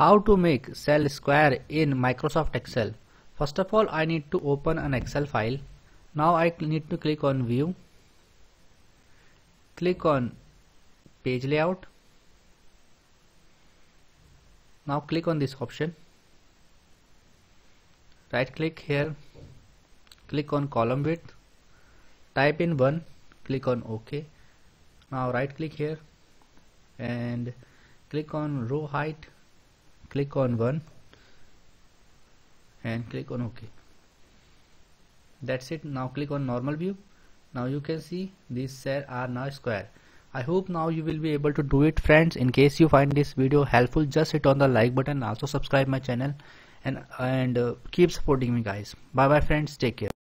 How to make cell square in Microsoft Excel. First of all I need to open an Excel file. Now I need to click on view. Click on page layout. Now click on this option. Right click here. Click on column width. Type in 1. Click on OK. Now right click here and click on row height click on 1 and click on OK that's it. Now click on normal view. Now you can see these cells are now square. I hope now you will be able to do it friends. In case you find this video helpful just hit on the like button. Also subscribe my channel and and uh, keep supporting me guys. Bye bye friends. Take care